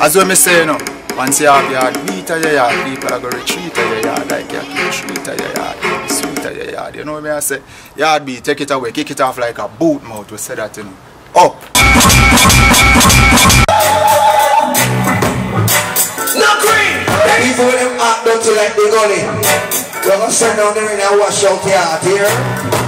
As when me say, you know, once you have yard, beat of your yard, people are going to retreat of your yard, like you keep treat of your yard, you sweet of your yard. You know what I say? Yard beat, take it away, kick it off like a boot mouth. We say that, you know. Up. No green! People them act dirty like the gully. We're gonna stand down there and wash out the heart here.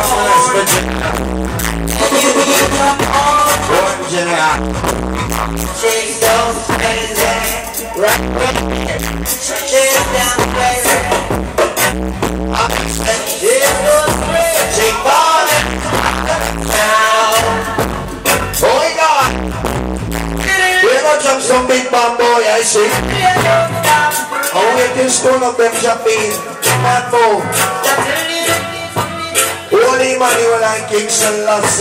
my God. We're gonna jump some big bomb boy, I see. I wait till stone up them champagne. Man move. Holy money when I King Selassie, I Jah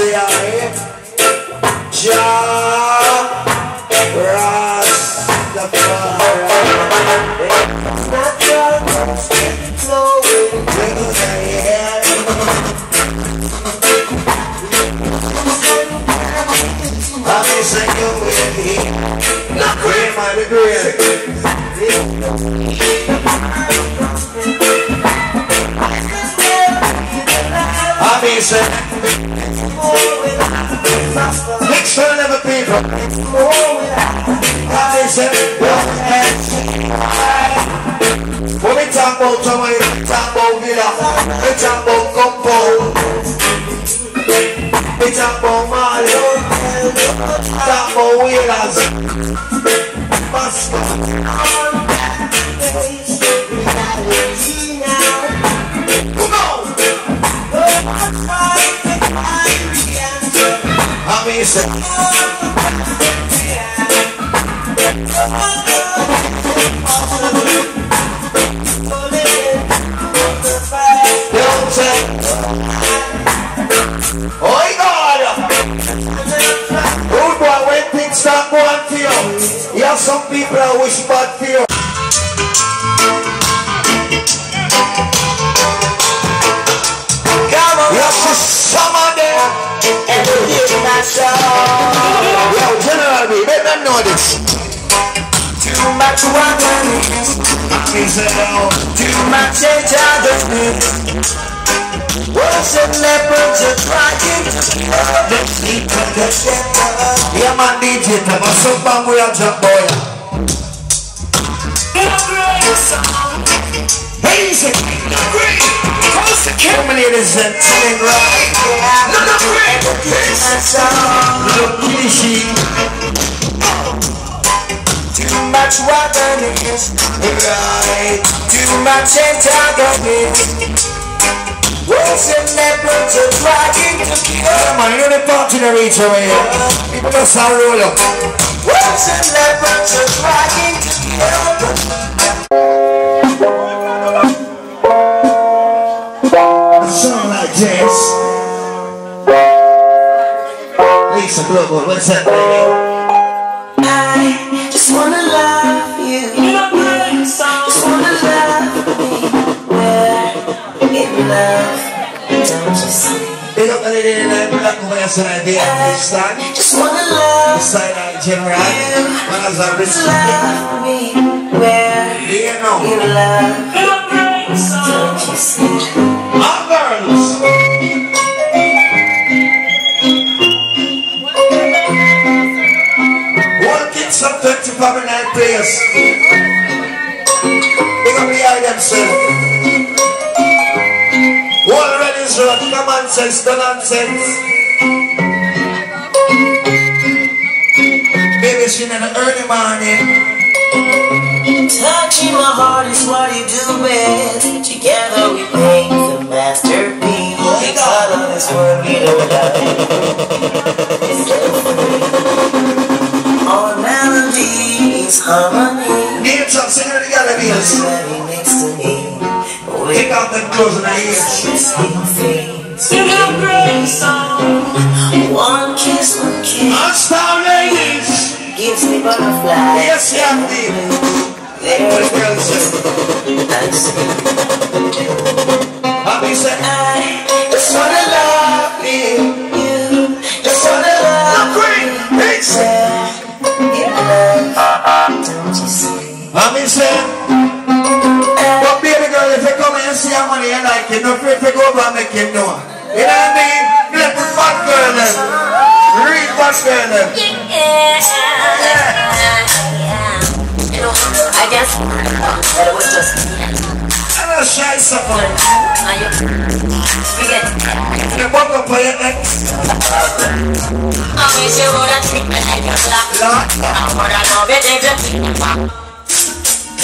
I'm singing with me. Not great, my degree. I'm saying. Next to eleven people. I said, when we talk about Jamaica, we talk about Villa, we talk about Compound, we talk Mali, we talk about Oh, some people that wish bad for you. You have to summon them. Yo, General B, let them know this. Too much woman, oh, too much geography. Words and leopards are trying to kill the people that get yeah, man, DJ, we are jump boy. Easy. Come ladies and gentlemen, right? Look, Kishi. Too much wilderness, right? Too much antagonism. Wolves and leopards are trying to kill. Yeah, man, you know the part to the reach over here. People just a roll up. Wolves and leopards are trying to kill. Lisa Global, what's that, baby? I just wanna love you. Just wanna love me. Where in love, don't you see? Big up the lady in the black woman that's an idea. Understand? Just wanna love Side out general. Man, as a rich love me. Where You know. in love, don't you see? Our girls. One kids up 25 and 9 players. Big up the eye themselves. All ready is run. Come on, sense, the nonsense. Baby, she in the early morning. Touching my heart is what you do best. Together we make the masterpiece. Oh we color this world we don't Our melody is harmony. Names up, sing it together, Beatles. Ready next to me. Take out them clothes in the ears. Sing a great song. One kiss, one kiss Unstown ladies. gives me butterflies. Yes, yeah, baby. There What the girl say? I see. Happy say, I just wanna love you. you Just wanna love you. Hey, say. in you see? Say. But baby girl, if you come and see how money you like it, don't afraid to go over and make him know. You know what I mean? Let the fat girl them. Real fat girl them. You know, I guess that it was just I'm not shy something. and you forget. You walk up on your neck. I wish you would have treated me like a black. Lord. I would have loved it if you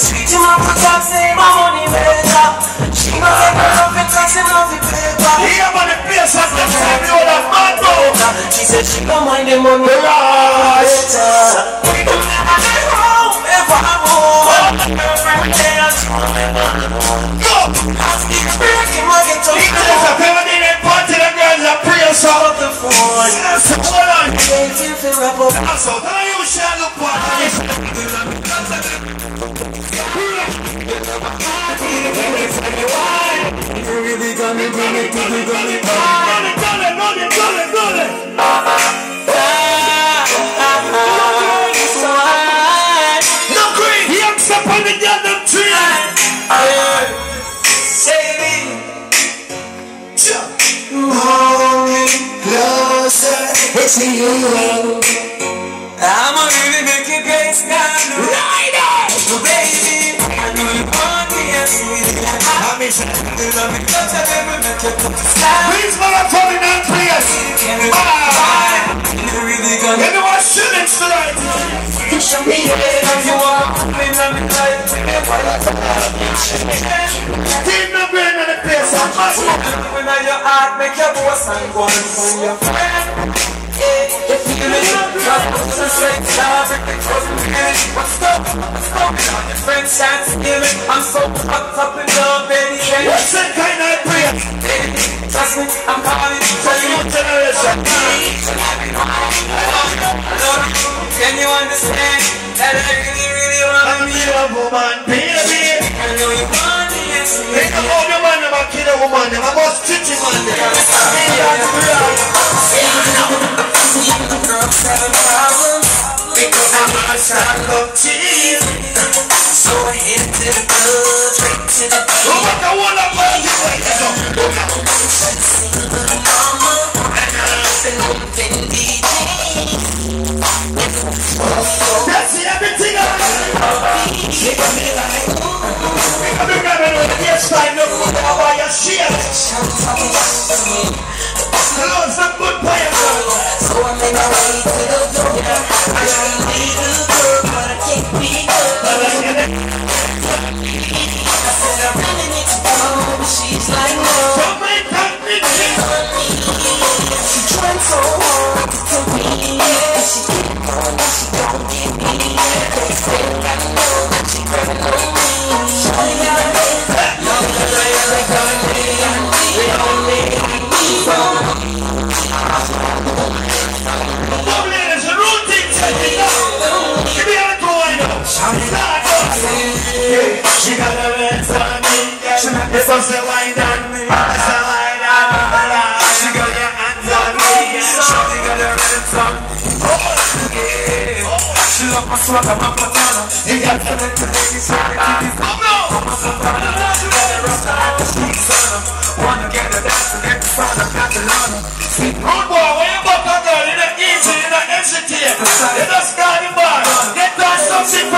saying. He up on the place at the time you have man go. She said she don't mind the money Right. Go. He tells a feminine and party the girls a prayer song. Yes, hold on. So tell you shall look what No green. He accept on the goddamn tree. It's you. I'ma really make it. Baby, Please, mother, falling on prayers. You really gonna anyone shooting tonight? show me if you me, let me try it. Team no brain on the place. I must. When your heart, make your boss and go and find your friend. Your. I'm. What's that kind of prayer? trust me? I'm calling. For you generation. Can you understand that I really, really want I'm a woman. I know you want me, yes, you of all the man them a kill a woman, them a must treat him on them. Girls having problems because I'm a child of cheese. So I hit to the club, straight to the Who got the one up on you right now? mama. And I've been open DJ. That's everything I Make me like Make me like Yes, I know who I want your shit so I'm my way to the door. I try but I can't be. I said I really need to go, but she's like no. don't make me. She tried so hard to my swagger, my patana He got talent to make me shake it to these I'm a Santana, let it rock out the streets on him Wanna get a dance and get the sound of boy, where you buck a girl in easy, in the entity You just got it, Get down some shit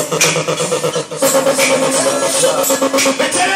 Vete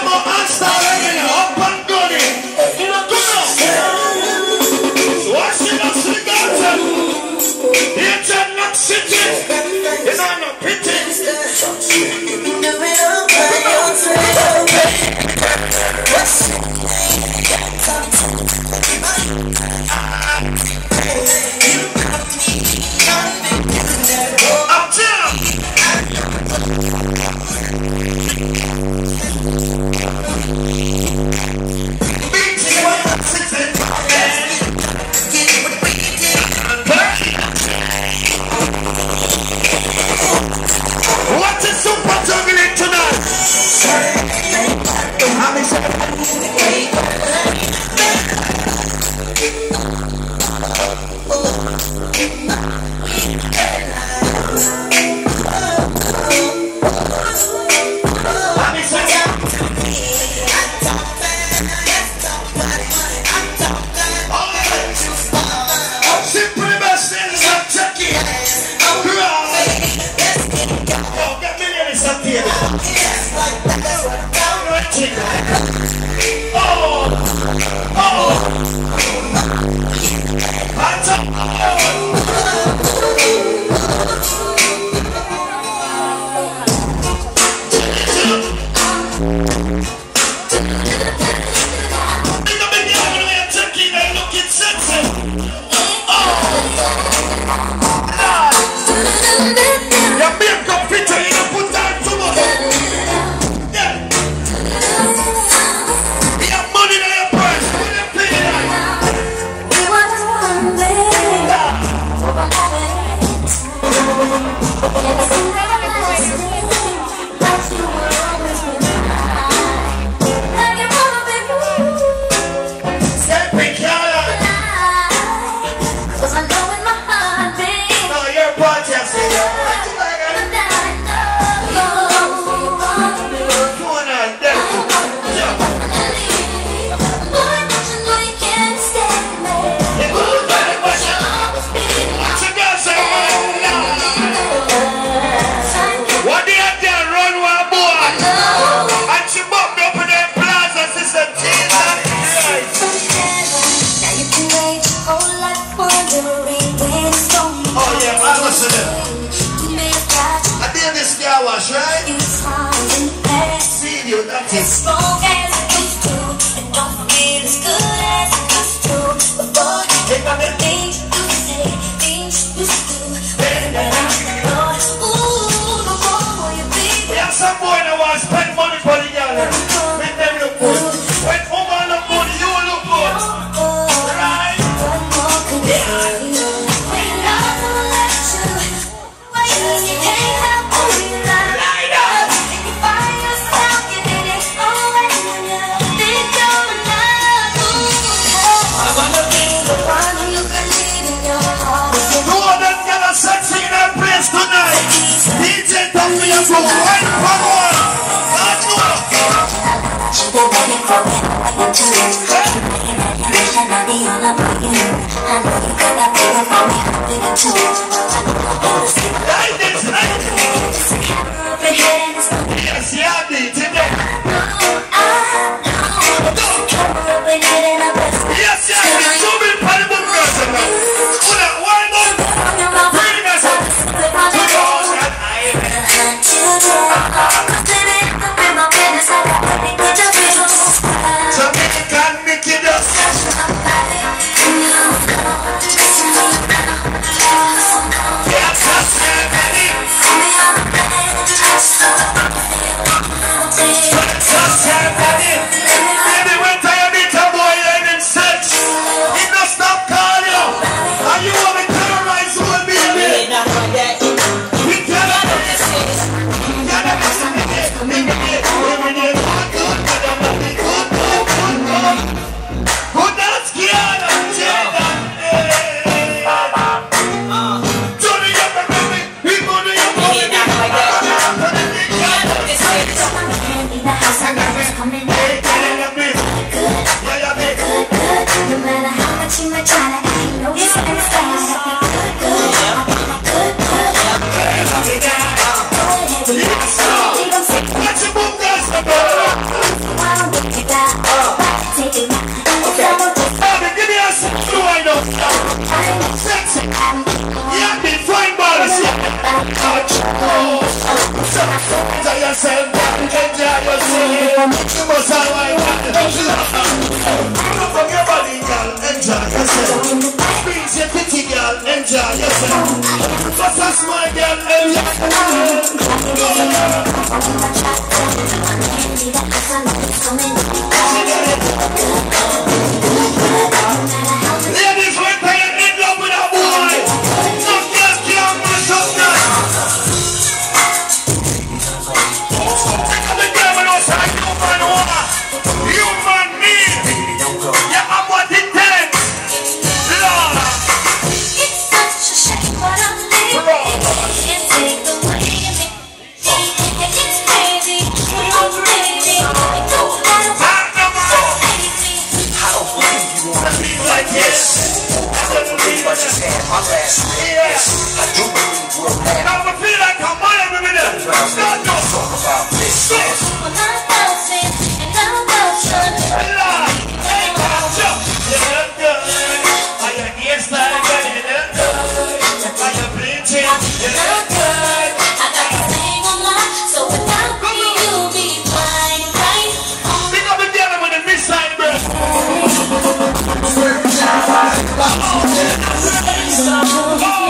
Come on,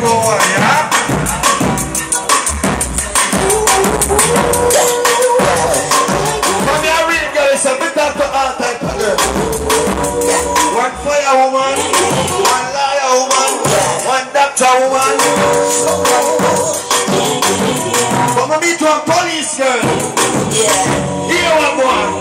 boy, huh? Come here, real girl, a. One fire woman, one liar woman, one doctor woman. Police girl. Here one.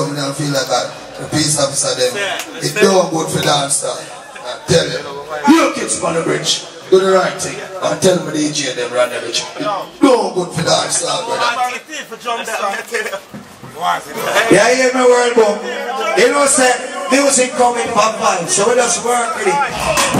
Something and feel like that. The peace officer them. It don't good for dance star. I tell you. You kids on the bridge. Do the right thing. I tell me the DJ them run the bridge. It don't good for dance star, brother. Yeah, you hear me word, boy. You know, say, music coming from vibes, so we just work with it.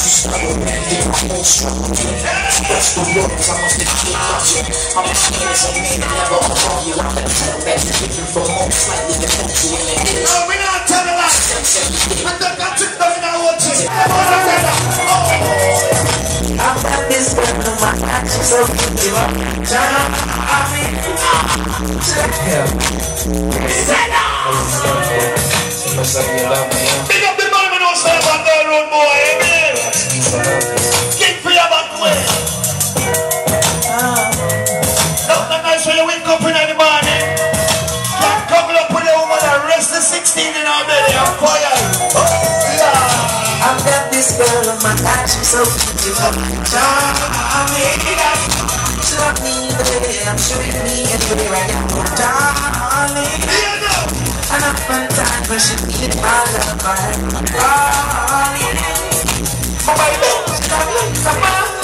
No, we not tell you that. I think I took them in our watches. Come on, brother. Oh. I've got this girl in my action so you up. John, I mean, Big up the man about the road boy, Kick for your back way. Ah. Nice when you wake up in the morning. Can't couple up with a woman and rest the 16 in our belly. I'm quiet. Yeah. I've got this girl in my action so ah, you up. John, I mean, she love me, baby, I'm shooting me anyway right now. Darling, Yeah, no. and I'm fun time when she need my love, darling. What am a man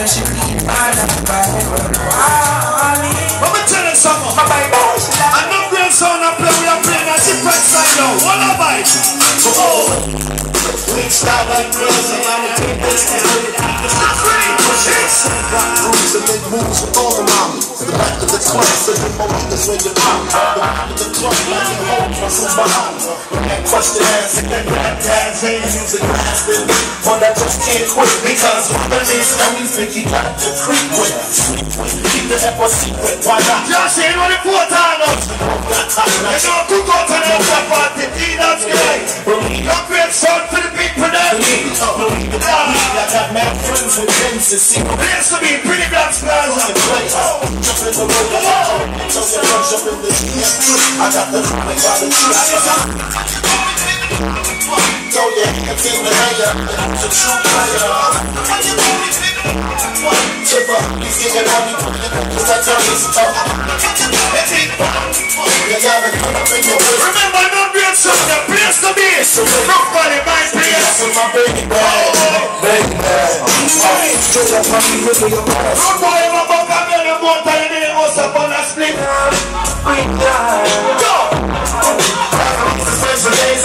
when she need my love. Ah, Ali. But me tellin' someone, I'm not real son, I? Oh. Like girls take this to it. For this. And make moves with all the mommies. The back of the club, so you know this way you. The back of the club, like you hold from behind. When that ass and that rap jazz ain't music lasting. One that just can't quit because the next time you think he got the creep with. Keep the a secret, why not? Just say what the four times. You know, cook out to the after party. Eat that guy. Don't create sound for the people there. I got mad friends with things see. Place to be pretty black stars. In the road, jump in the jump in the I got the chronic by the Throw your hands in the air, the true player. Tell. You way. Remember, no great son, the place to be. Nobody my place. My baby bag, baby bag. Straight up me with your ass. Road boy, I'm about to get a motor in the house up on a split. Go! Special days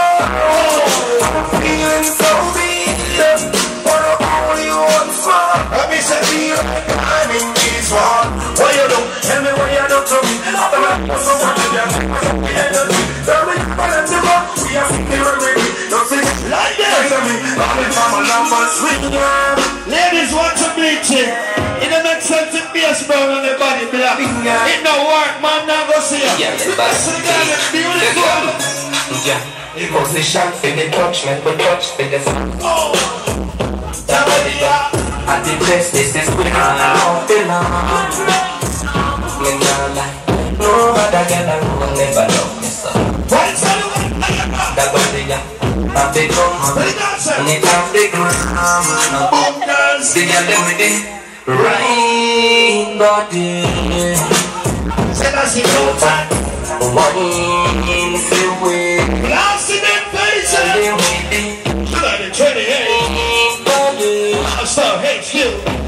a number. Ladies want to bleach it. It don't make sense to face brown on the body black. It no work, man, now go see it. Yeah, The but- best of the girl is beautiful. Yeah. Position for the touch, make me touch for the Oh, Somebody At the place, this is where ah. I don't belong. Me nah lie. No other girl I will never love me so. what is that? That body, yeah. I is that, sir? And it the gram. Boom, girls. The girl them with the right body. That's it, no time. Wine the way. Last in that face, And eh? then the You like the 28. right body. Star HQ.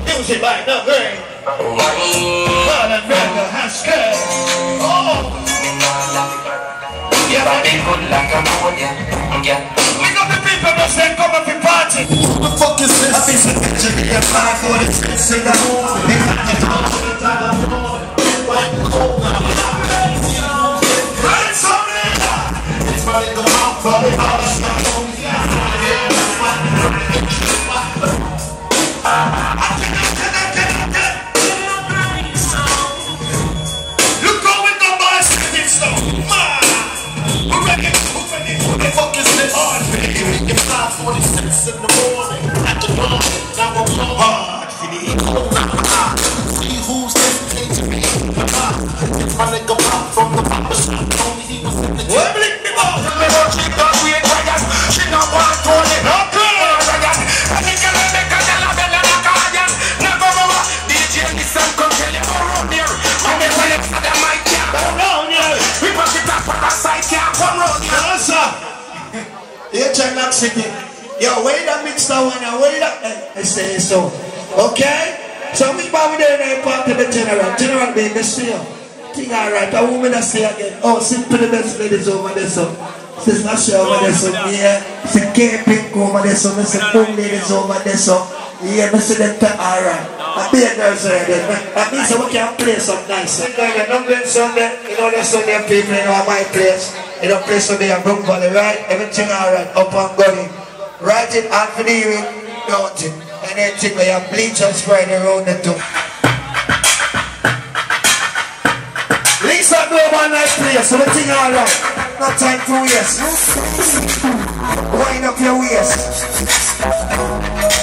Music no grade. Wine. Blood and Brenda Haskell. Oh. Yeah, Body buddy. good like a moon, yeah. Yeah. We got the people that say come up and party. Who the fuck is this? I be so picture me a fire for the streets in the moon. Right, somebody. It's my nigga mouth, brother. Look 546 in the morning. At the now I'm. Hard for the See ah, who's this case me. It's my nigga mouth from the. You check that city. Yo, where that mix that one? Where that? I say so. Okay? So we bow there and I part to the general. General being the seal. Thing alright. A woman that say again. Oh, simple the best ladies over there, so. Sister Asha over there, so. Yeah. See K Pink over there, so. Mr. Boom ladies over there, so. Yeah, Mr. Them alright. I be a girl, so. That means we can play some nice. You know, you don't play Sunday. You know, there's Sunday people, you know, my place. You don't play Sunday in Brook Valley, right? Everything alright. Up and going. Right it and for the evening, don't it? And then think we have bleach and spread around the two. Lisa do one night play, so the alright. No time to waste. Wind up your waist.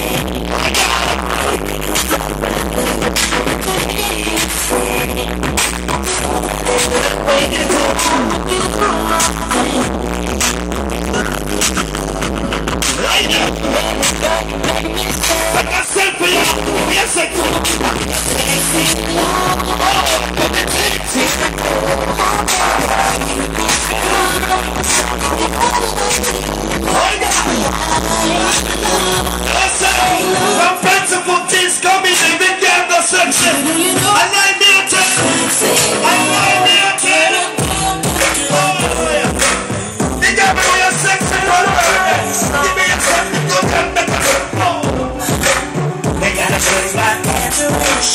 you,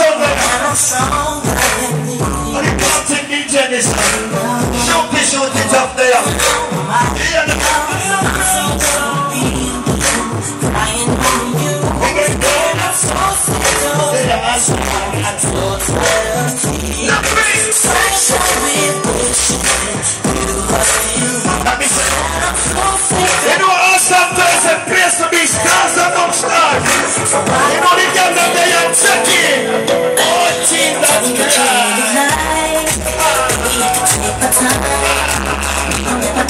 somewhere. And you can't take me Jenny's. Shoot it, shoot it up there. Yeah, the Let me say.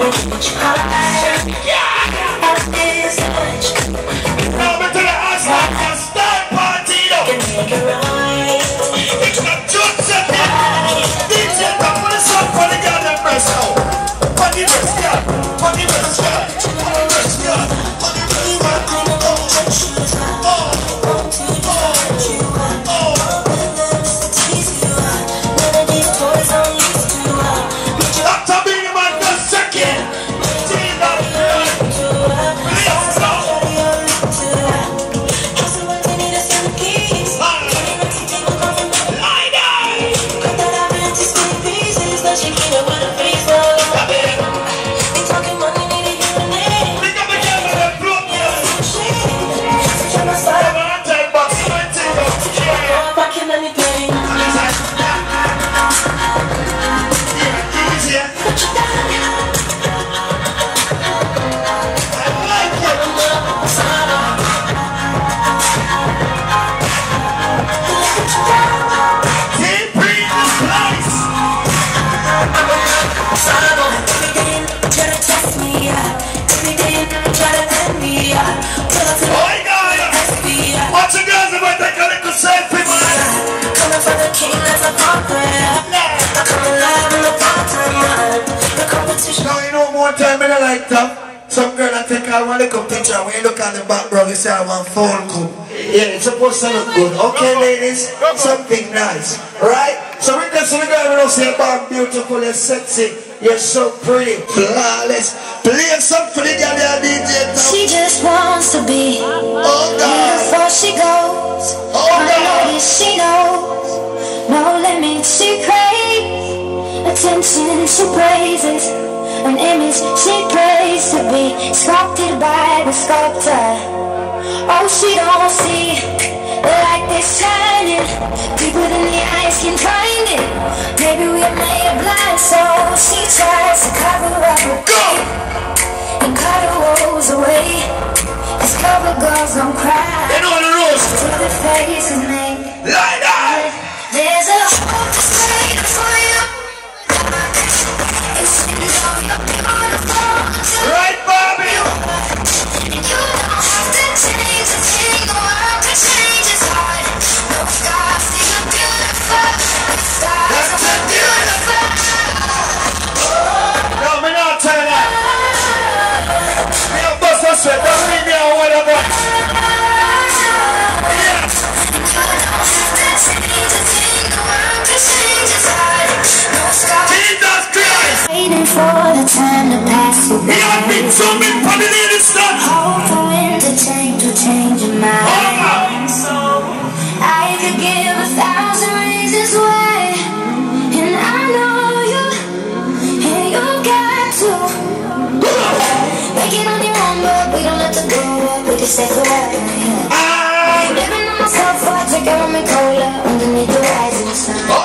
Now man. Now you know more time in the like that. Some girl I take I want to come picture when you look at the background you say I want phone cool. Yeah, it's supposed to look good. Okay ladies, something nice. Right? So we can see the girl we don't say about beautiful, you're sexy, you're so pretty, flawless. Play something for the girl there DJ now. She just wants to be Oh God. before she goes. Oh I know God. she knows. No limits she craves attention, she praises an image she prays to be sculpted by the sculptor. Oh, she don't see the light that's shining deeper than the eyes can find it. Maybe we are made of blind, so she tries to cover up her Go. and cut her woes away. Discover girls don't cry You know the rules. to the face and make Lie down. There's a Right, Bobby. Waiting for the time to pass you He had been by. so big for the ladies stuff. Hope the wind to change will change your mind. I could give a thousand reasons why, and I know you, and you got to. Make it on your own, but we don't let the go up. We just step away. Ah. Living on myself, I take it on me cola underneath the rising sun.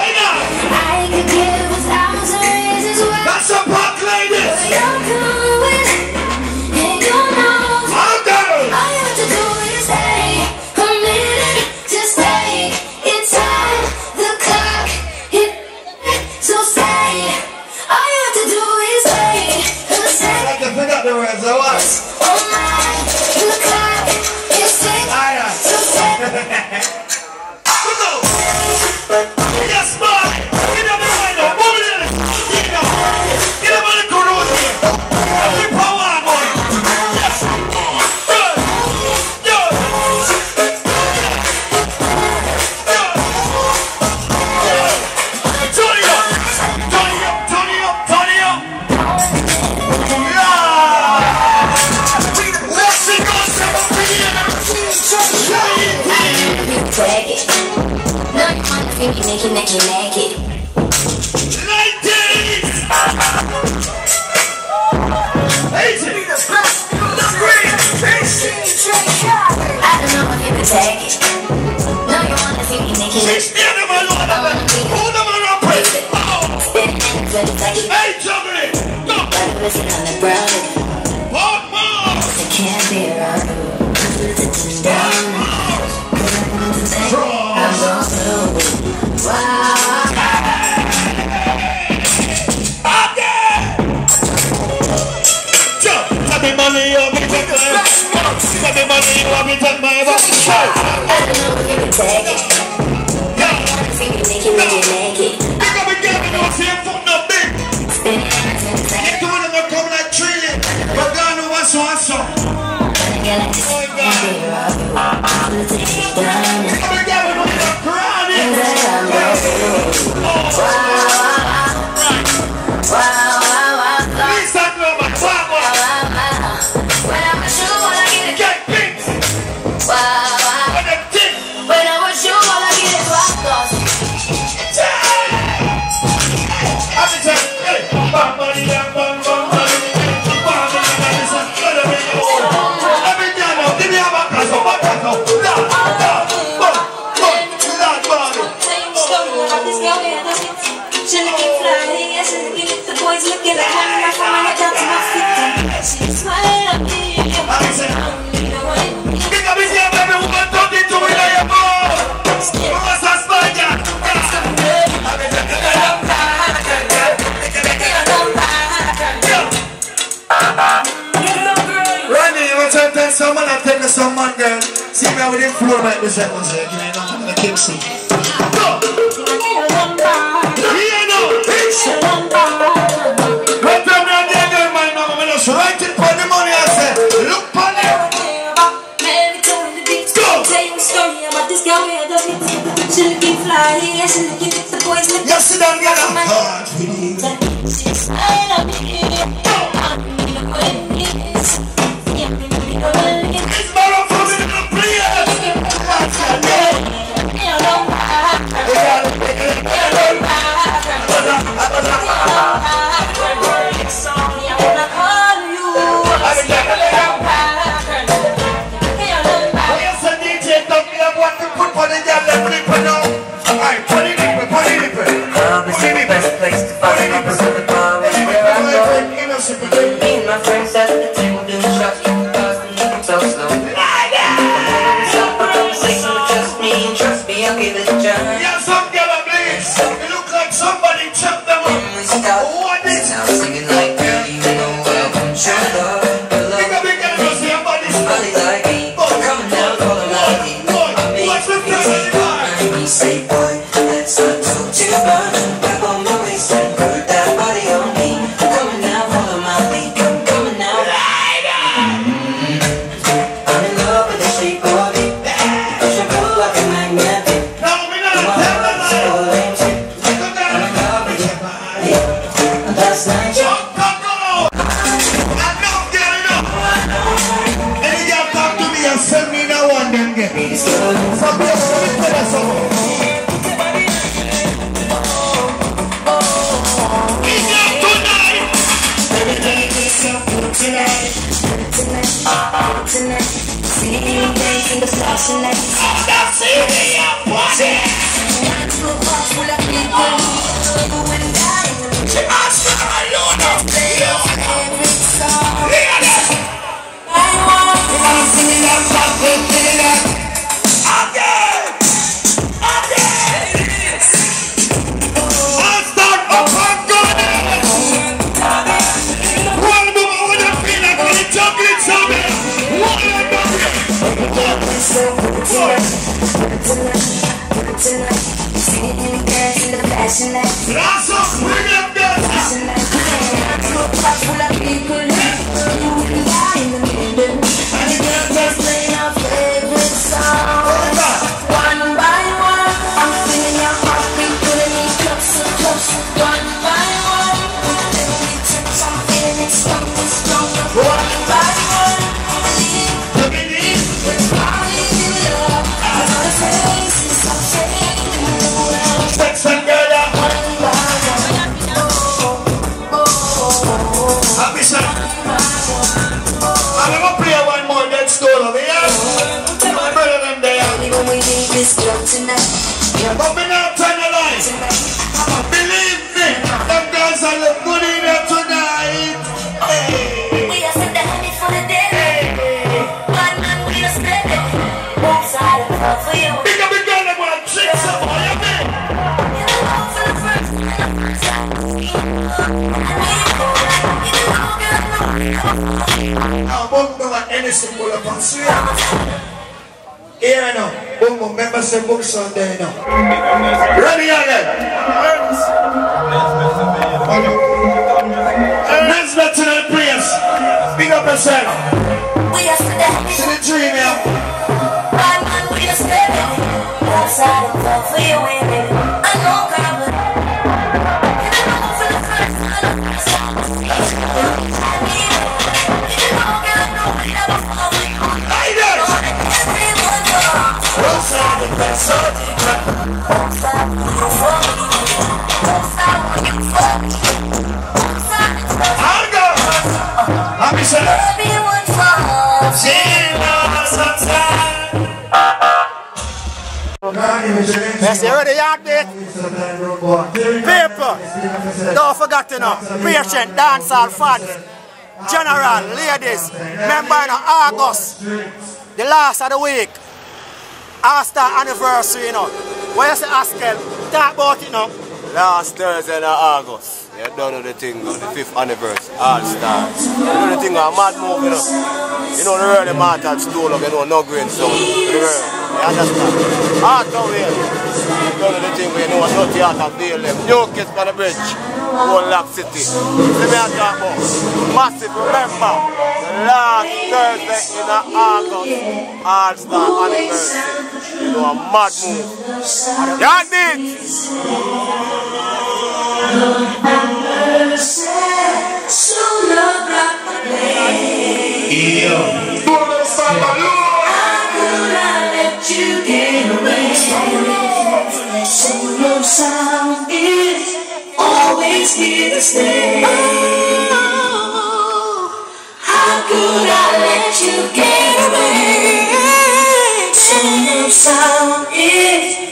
naked, naked, naked, naked. Ladies! Agent! The great patient! I don't know if you can take it. No, you wanna see me naked. She's in my lord, I'm in. Who the man I'm with? Oh! Spit in the Hey, Juggling! Go! Listen up. you want me to take my ever show? Look at me giving you. You're doing it, but come like trillion. God what's floor like this that once know I'm gonna keep. you breathe in the flashing lights. I stop saving your body. One, two, one, full of people. People and dying. Lots of women, full people. But me not turn the light. Believe me, them girls are look good in here tonight. Hey. We are set the honey for the day. Bad man, we are spread it. Of love for you. Big up the girl that want to trick some boy, you mean? You know, for the first time. Now, boom, boom, and anything pull up on sweet. Here now, boom, boom, remember books on there now. Ready again. Next back to the place. Big up yourself. We are set the To the dream, yeah. Bad man, we are. Both sides of love for you, baby. Yes, you ready, Yaadbeat? People, don't forget to know, patient, dancehall fans, general, ladies, member in August, the last of the week, after anniversary, you know. You say, Askel? Talk about it now. Last Thursday in August. You don't know the thing, now, the fifth anniversary, ah, all stars. You know the thing, a mad move, you know. You know the early matter stole up, you know, no green sound. The early, you understand? Heart down here. You know the ah, thing, you know, no theater, them. New kids on the bridge, whole Lock City. See me talk about. Massive, remember, the last Thursday in August, all star anniversary. You know, a mad move. You understand? Solo sound is always here to stay. How could I let you get away? Solo sound is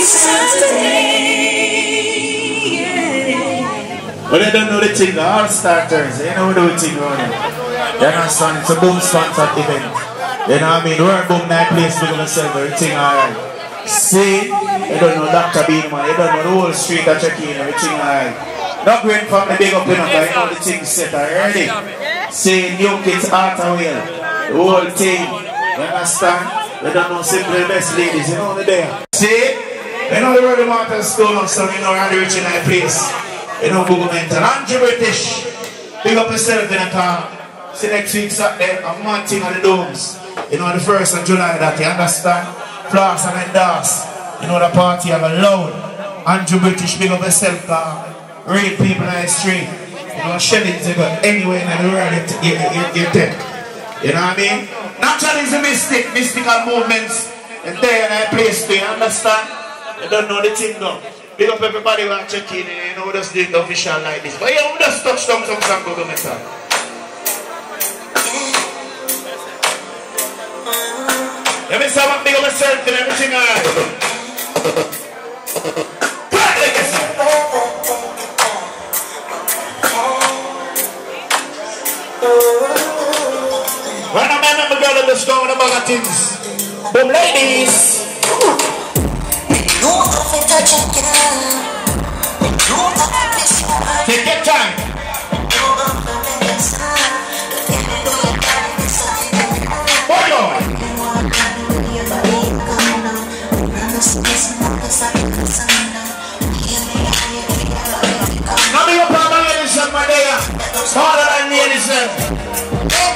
Saturday. But they don't know the thing, the all starters. They know the thing around here. You understand? It's a boom sponsored event. You know what I mean? We're a boom night place we're gonna sell everything alright. See, you don't know Dr. Bean man, you don't know the whole street that check in, everything alright. Not going from the big up but you know the thing set already. See, new kids art away. The whole thing. You understand? You don't know simple best ladies, you know the there. See? You know the the mountain stone so you know how the rich in that place. You know Google mental. Andrew British. Big up yourself in the car. See next week Saturday, a man thing on the domes. You know the first of July that you understand? Floss and endorse. You know the party have a loud. Andrew British, big up yourself car. Rape people on the street. You know, shellings you got anywhere in the world you, you, you, you take. You know what I mean? Naturally is a mystic, mystical movements. And there in that place, do you understand? You don't know the thing though. Big up everybody who are checking in, you know, just the official like this. But yeah, we just touch down some song go metal. Let me say what big up myself and everything alright. When a man and a girl in the store of things. Ladies. Take your time. On. Up on my and day. Harder than ladies and.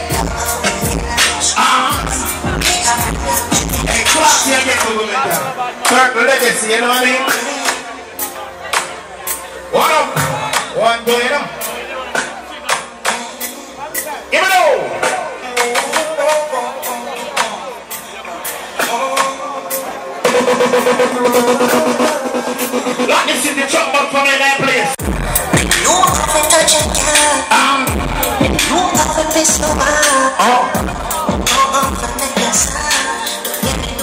Here again for women. Circle legacy, you know what I mean? One up. One you know. Give me no. Like this in the truck back from in that place. Oh.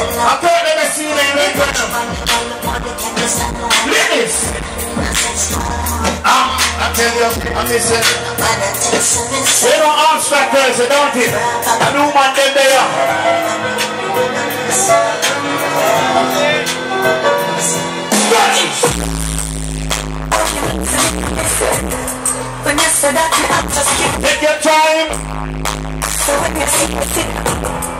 I they I tell you, I. They don't ask that person, don't it? I do man them there. When you said that Take your time. So when you see me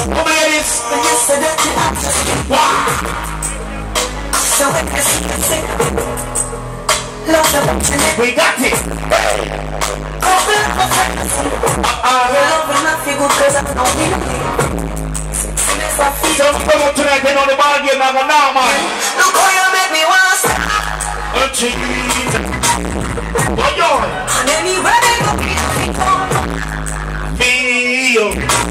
So when you you never We got it. Not feel I'm feel Just come up tonight, they know the ball game now, now, man. Look how you make me jeez. What you? And.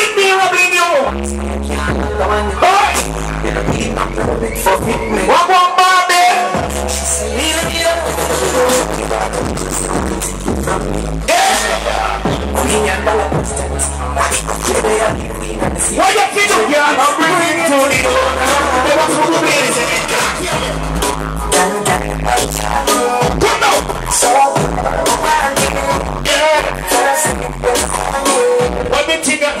more Bobby. You? I'm to the They. What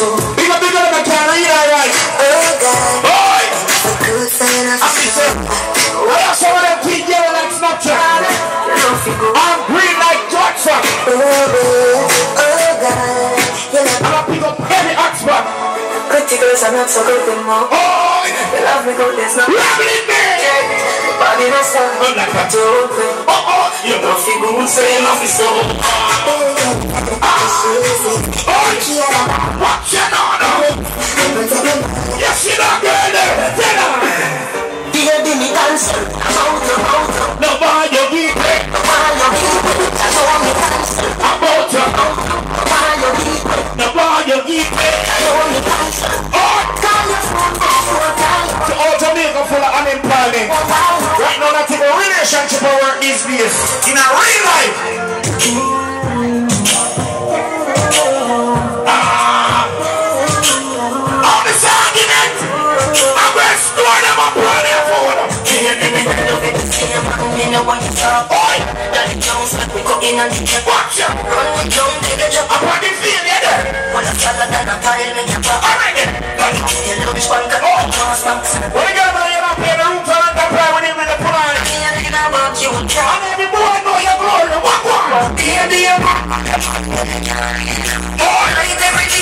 you? Jackson. I'm a pick up heavy Oxford. Criticals are not so good. Oh, You love me good, there's no rabbit me. body. I'm like a To. Oh, oh, you know, feel good, you love me so. Oh, watch it on. You see that girl? Tell her. Baby, me dance. About you, about you. No, boy, you at work these days. In a real life. Ah. This. I'm to what. Me go. in a deep Watch out. Run jump, take a jump Up on the field, you there. When I fall down a pile, me Alright then. You got box When you get money, a you a drop And every boy know your glory. Walk, walk. Baby, I'm Boy,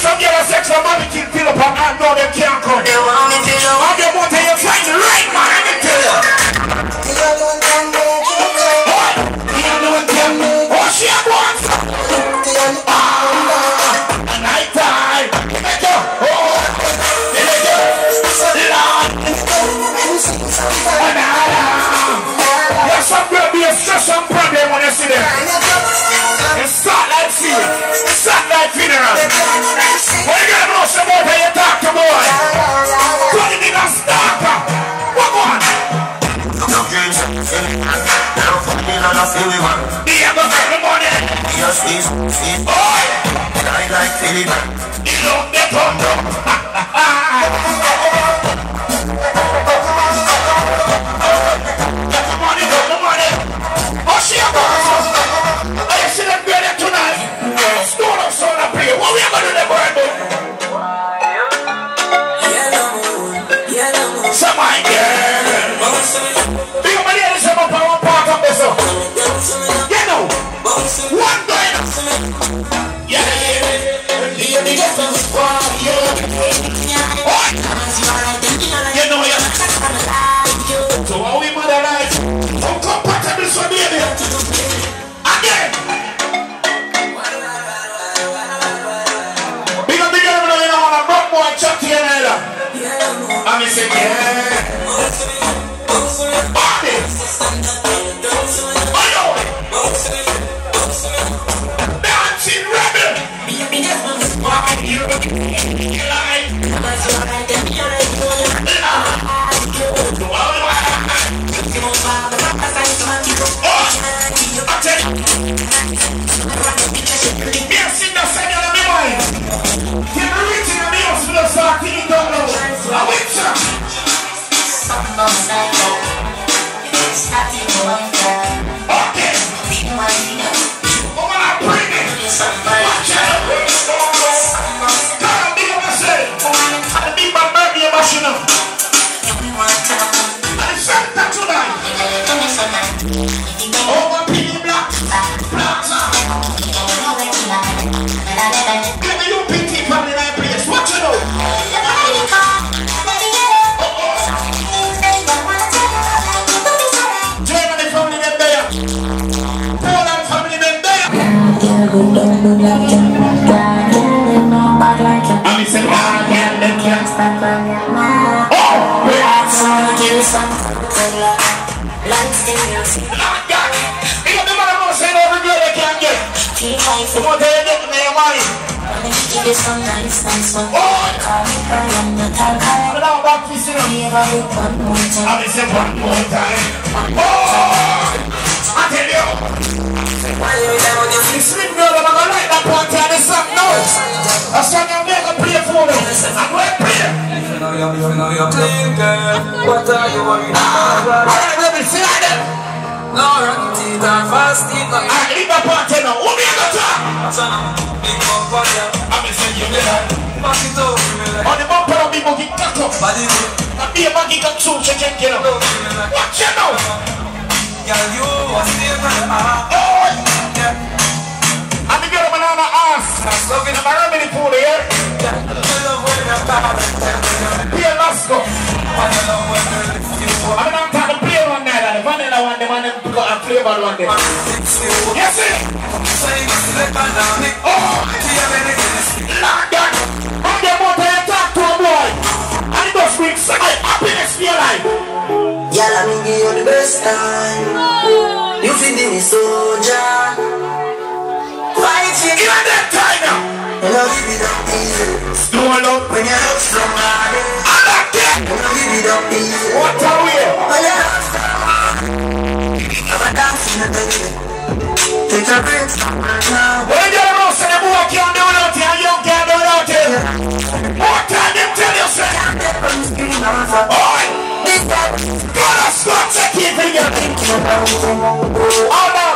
some girl have sex and mommy kill fill up I know them can't come. They want me to know How they want to you find the right man, let me tell you. When you know some more than you talk to boy. Tell the nigga stop. What on? No dreams, never fucking on a silly man. Be a good for the. Yes, this, this, Boy, I like silly man. you look the condom. Over P Black. Black. Give them can't stand Oh, relax. Lord God. You got the man who say every girl they can get. The more they get mind. Oh, I don't back this, you know. And me say one. Oh, I tell you. The slim girl, I'm gonna like that of song now. I song I'm gonna play for me. I'm gonna play. What are you worried about? Alright, let me see like that. No, run teeth and fast teeth. Alright, leave that part now. Who me gonna talk? bump on ya. I'm gonna say you there. Back it up, give me like On the bumper buggy cock up. body good. And be a buggy cock too, check it, you know. Watch you now. Girl, you was still my heart. Oh, and the girl banana ass. I'm a remedy pool here. Here, let's go. I'm gonna talk the plain one there, the vanilla one, the one that got a flavored one up. Yes, sir. So my. Oh, God. I'm the motor you talk to a boy. And does bring happiness to your life. Girl, I'm give you the best time. You feel me, soldier. Give me that time now. you give it up easy. Don't look. When you're not strong, I I like that. you give it up easy. What are we? You're not strong, I'm a dancing a baby. Take a break, right now. When you know say the boy can't do it out here, and you can't do it out. What time them you say? Boy, This time, God got to keep it that bamboo girl. hey,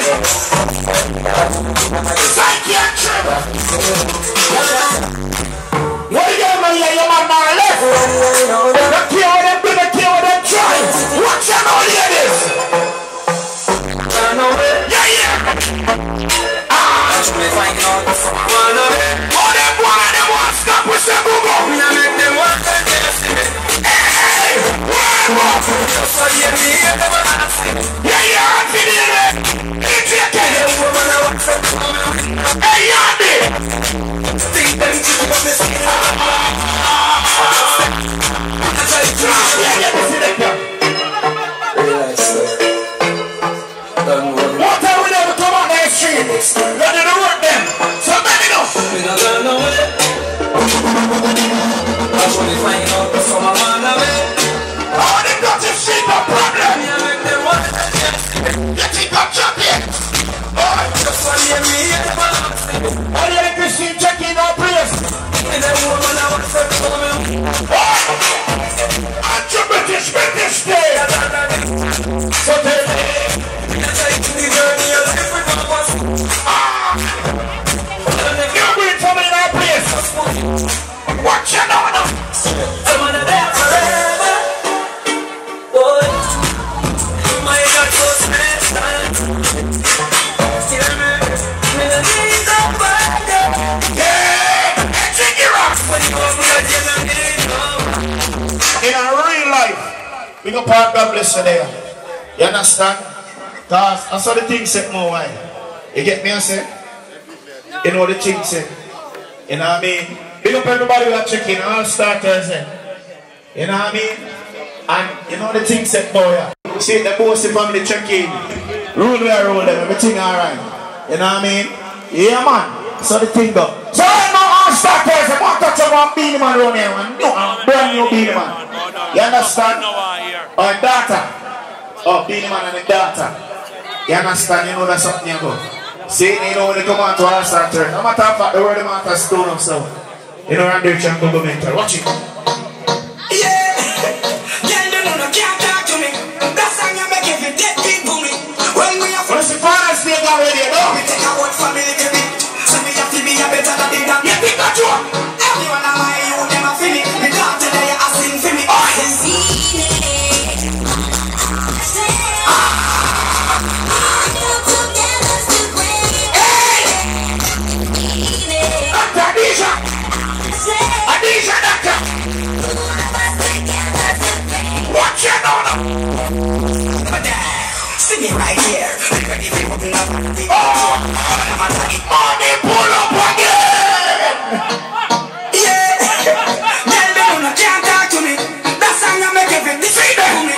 find you spin. Psychiatric. Do you got, man? Yeah, your man now left. The kill with them, do the kill with them, try. Watch out, all ladies. What time we come out there. You understand? Cause I saw the thing set more wide. You get me I say? You know the thing set. You know what I mean? Big up everybody who are checking, all starters eh? You know what I mean? And you know the thing set boy. yeah. See the boss family check in. Rule where rule them, everything alright. You know what I mean? Yeah man. So the thing go. So right now all starters, I want to touch on one Beenie Man around here, man. No, I'm brand new Beenie Man. You understand? Or daughter. Oh, beanie oh, man and the daughter. You understand? You know that's something you go. See, you know when they come on to our start turn. No matter what the word the matter stone of so. You know, and they're trying to go mental. Watch it. What's the final stage already, you know? You think that It Sing it right here. Oh, money pull up again! Yeah. Tell you can't talk to me. That song I make every See them?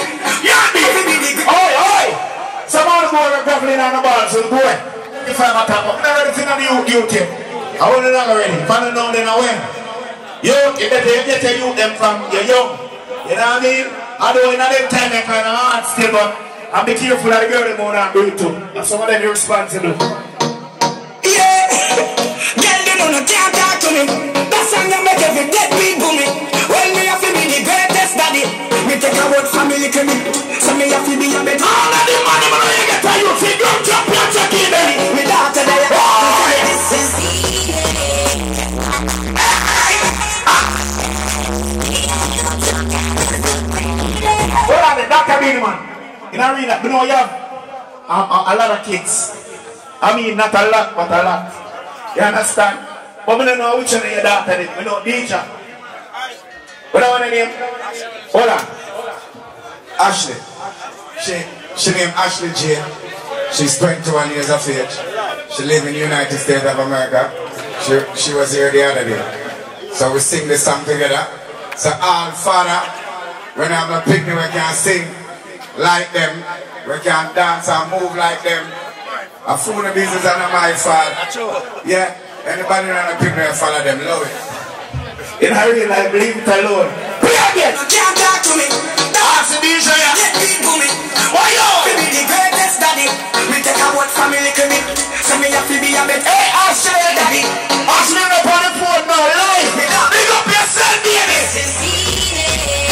Yandy! Oi, oi! Some of the boys are grappling on the ball, boy, if I'm a top up, never ready to know youth. I want to know already. Find out now, then I win. Youth, you better you a youth them from you're young. You know what I mean? Although in them time, they kind of hard still, but I'm be careful of the girl them than do it too. And some of them you're responsible. Yeah. Girl, you know you can't talk to me. That song I make every dead beat booming. Well, me have to be the greatest daddy. Me take a word family to me. So me have to be a better. All of the money when you get a you go jump and check in there. The doctor man. In a arena, you know you have um, a, a lot of kids. I mean, not a lot, but a lot. You understand? But we don't know which one your daughter is. We know teacher. What I want to name? Hold on. Ashley. She she named Ashley J. She's 21 years of age. She lives in the United States of America. She, she was here the other day. So we sing this song together. So all father, when I have a picnic, we can sing like them. We can dance and move like them. A food business and a my fault. Yeah. Anybody on a picnic follow them, love it. In a real life, leave it alone. Play again. You can't talk to me. That boss, DJ. Get beat booming. Why yo? We be the greatest daddy. We take a word from me little bit. So me have to be a bit. Hey, Australia daddy. Ashley up on the phone now, live. Big up yourself, baby.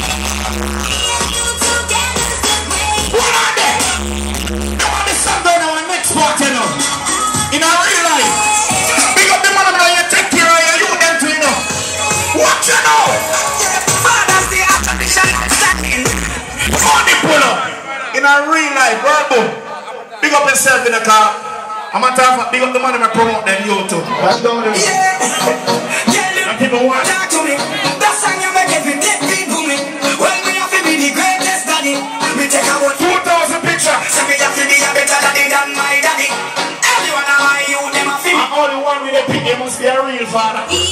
In our real life, verbal. Big up yourself in the car. I'm gonna talk about big up the money I promote them you too. That's down there. And people want Talk to me. That song you make every day beat booming. Well, me have to be the greatest daddy. Me take a vote. 2,000 pictures. So me have to be a better daddy than my daddy. Everyone of my youth, them a feel. And only one with a pick, they must be a real father. Watch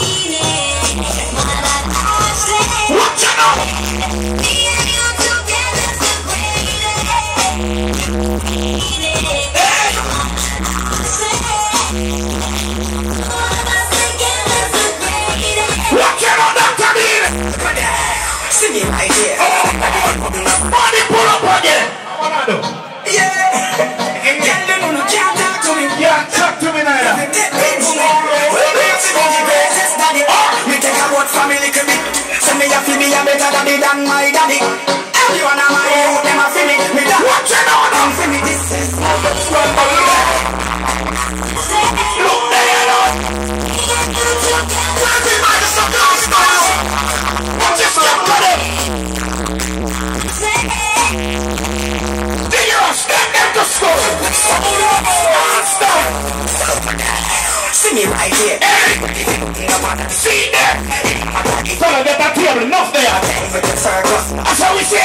Money pull up again. What I do? Yeah. Girl, them no can't talk to me. Yeah, talk to me now. Take beat booming. Me have to be the greatest daddy. Oh. Me take a vote from me little bit. So me have to be a better daddy than my daddy. Everyone of my youth, them a feel me. Me da Watch you know. Come for me, this is Look oh, there, See me right here. See there. Get that table enough there. That's how we say.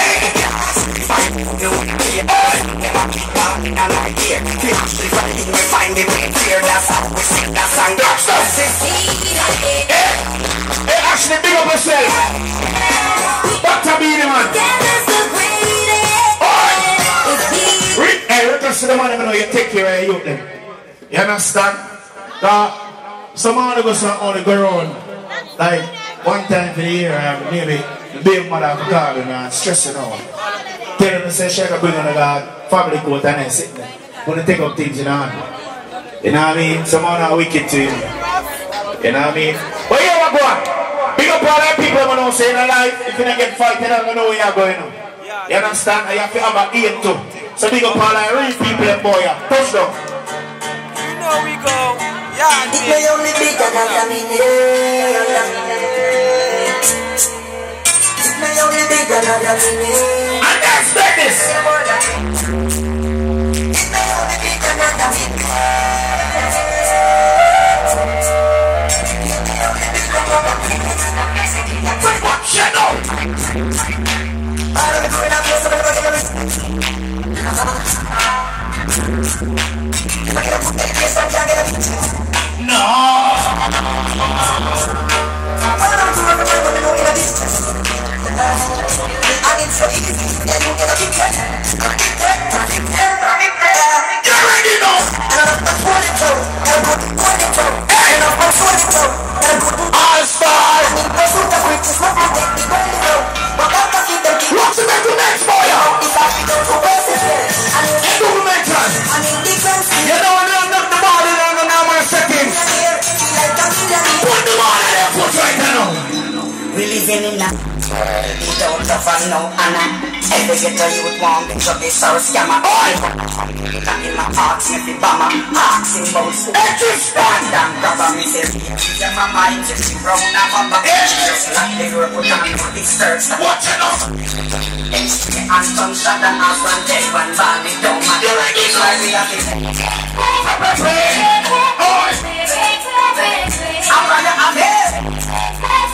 Hey, hey, Ashley, big up yourself. Dr. Beenie Man. Read, hey, return to the man, you take care of your youth them. You understand? That some of them go only go around. Like, one time for the year, um, maybe the baby mother have call me and stressing out. Tell them to say, she can bring on the family court and then sit there. Gonna take up things in hand. You know what I mean? Some of them are wicked to you. You know what I mean? But here we go. Big up all the people who don't say in life, if you don't get fighting, you don't know where you're going. You understand? And you have to have an aim too. So big up all the real people and boy. Touch them. You know we go. Yeah, It may only be that I'm in it. It may only be that I'm in it. And that's this. It may only be that I'm in Watch it out. Know. What's the next? Instrumental. You know when zemina Don't suffer no honor Every ghetto youth want the drug is our scammer All Not in my parks, me fi bomber Parks in boats, edges Band and grabber, me say Your mama is just a brown and bumper Just like the girl put on for this search Watch it off Instinct and some shot and half one day, One ball, me don't matter It's like we have it Over the place I'm gonna have it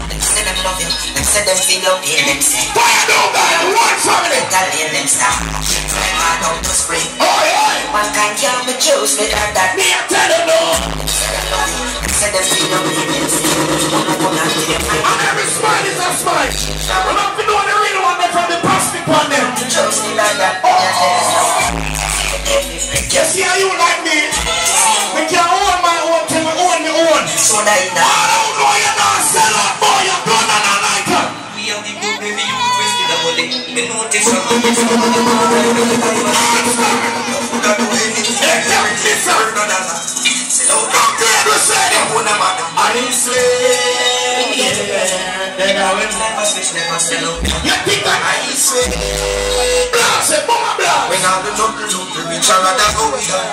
Them them love you, them say them feel your pain, them say. Fire down that one family. Tell them them stop. Them hard out to spring. Oh yeah. One can can't be choose better than Me I tell you no. Say them feel your pain, them say. Wanna go down to them. And every smile is a smile. Don't know the real one from the plastic one them. Choose me like that. Oh. You see how you like me? We can own my own till we own your own. So that you I don't know you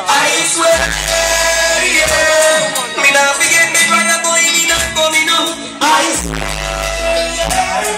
I swear? To go yeah. Me not forget me try a boy, me not coming up. I swear. It's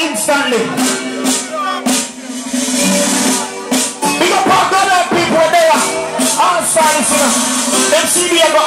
instantly. God and people there. All know. Them see me ever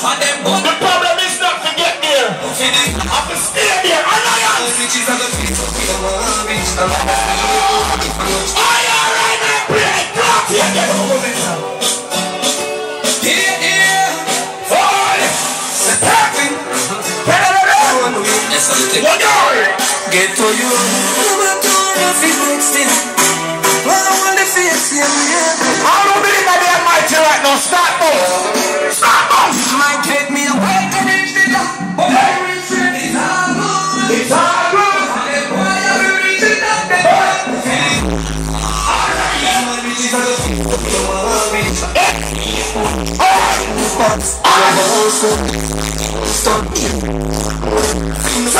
Hey, Enough of them, but the problem is not to get there. I have to stay there. Alliance. bitches are the feet of the one reach the line. I alright and play. Drop here. Get over. Here, here. Boy, Tapping. get it around. You take What are Get to you. You will do nothing next thing. I want to face you, yeah. I don't So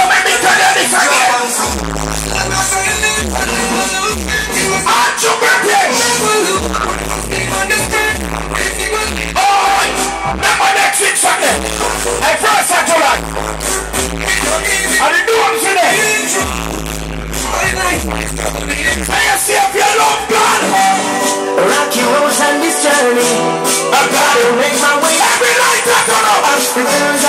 let me tell you this again. Aren't you British? Oh, remember next week Sunday. I first Saturday. And the doings today. May you see if you love God. Rocky roads on this journey. Up.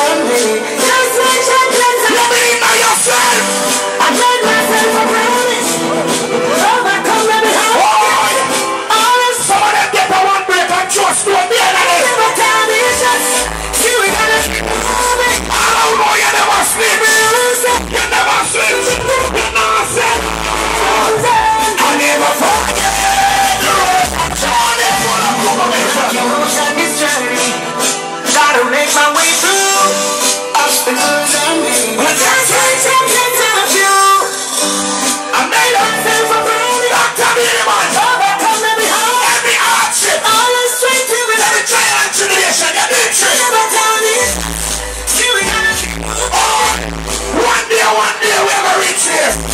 Here.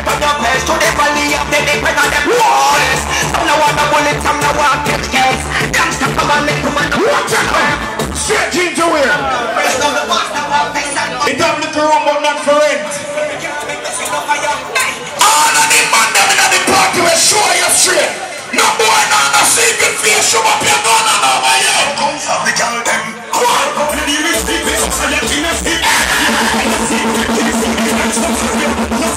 right on your face To the valley of the deep and the walls Some now want a bullet, some now want kick case Gangsta come and make woman Watch out! Straight into it! It don't look around but not for rent All of the man them in the party will show you straight No boy, no, no secret face You up, you're gonna my head Come from the girl them Go on, go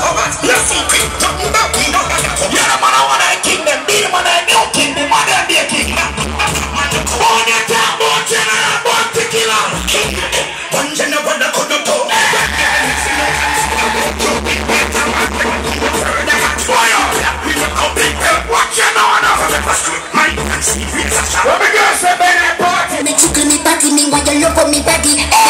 power. No secret, nothing about me, no undercover. Yeah, the man I wanna king them, be the man I know king, the man I be a king. Born your town, born general, born tequila. King, one general, one that could not go. Me chicken me body, me why you love on me body. Sit eh.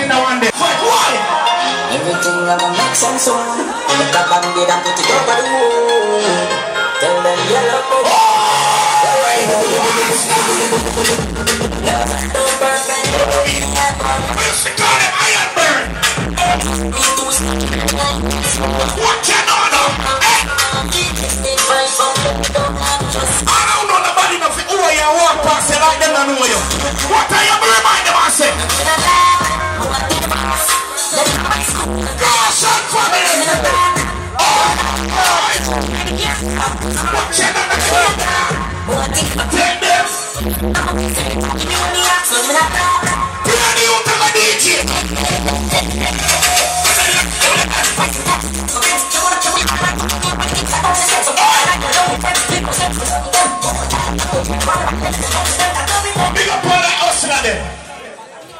Gonna sense soon. Pick up and get and put it over the moon. Tell them yellow boy. What you know now? Eh? I don't know nobody nothing who are you walk past like don't know you. What are you I? Big up all the hustler them.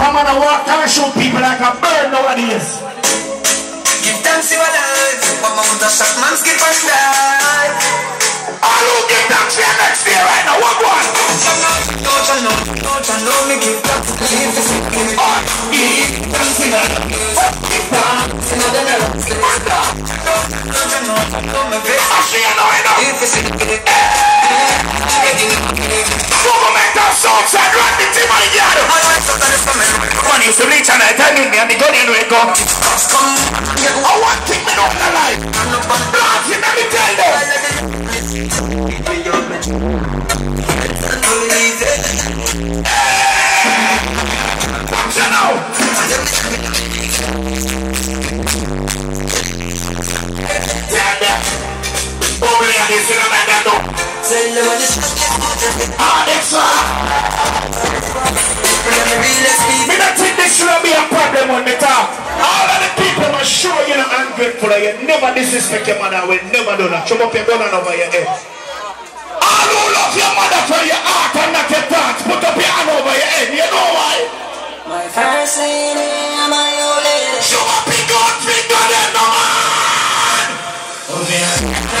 Come on and walk and shoot people like a bird nowadays. Китам сивадай, по-моему, шахманский пандай. All who get tax for next year right now, what one? Don't you know, don't you know me give back to live this give it on. Dancing on the dancing on the nerves. Don't you know, don't me vex. I see you know, you know. If you see it, Governmental songs and run the team on the yard. Money is to reach and I tell you, me and the gun in the go. I want to take me off the life. Blast him, let me tell you the that's right. Me not think this should be a problem when me talk sure you're not ungrateful and you never disrespect your mother. I will never do that. Chop up your gun over your head. All who love your mother from your heart and not your thoughts, put up your hand over your head. You know why? My first lady and my old lady. She will be God, be God and no man. Oh, yeah.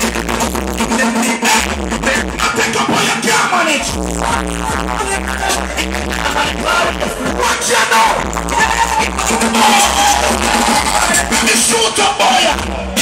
you now. Me shoot up boy.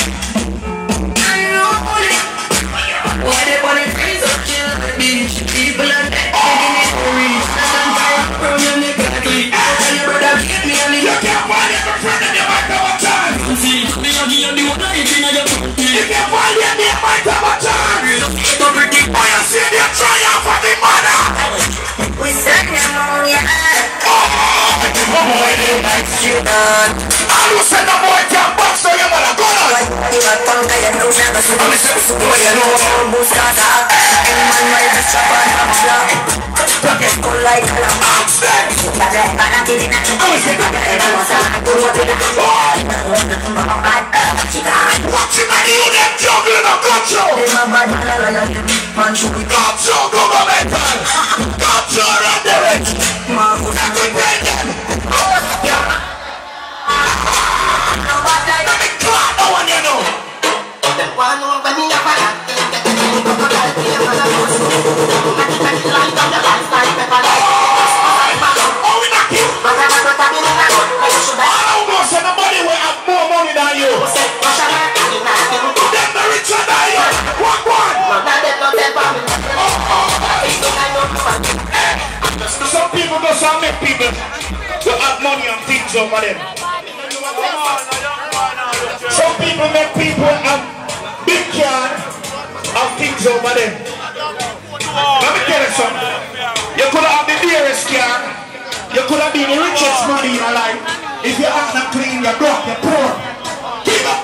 Boy, they like You done. All who send a boy can box so your mother go on. You are the one that I'm gonna be with I'm going to like on my face let me panic in a city that's never was oh god what you got punk, I know Some people make people and car and things over them. Let me tell you something. You could have the dearest car. You could have been the richest man in your life. If you act not clean, you're broke, you're poor. Give up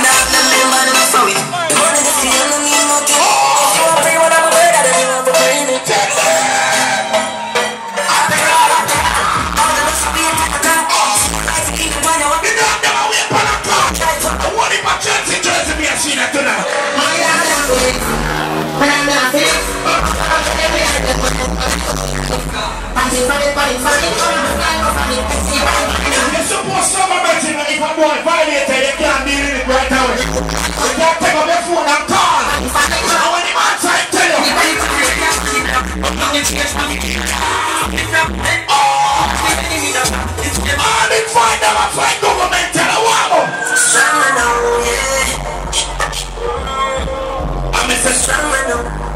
Take up your phone and call. And when the man try tell you, All in find them and find government and a. I'm Mr. Strong.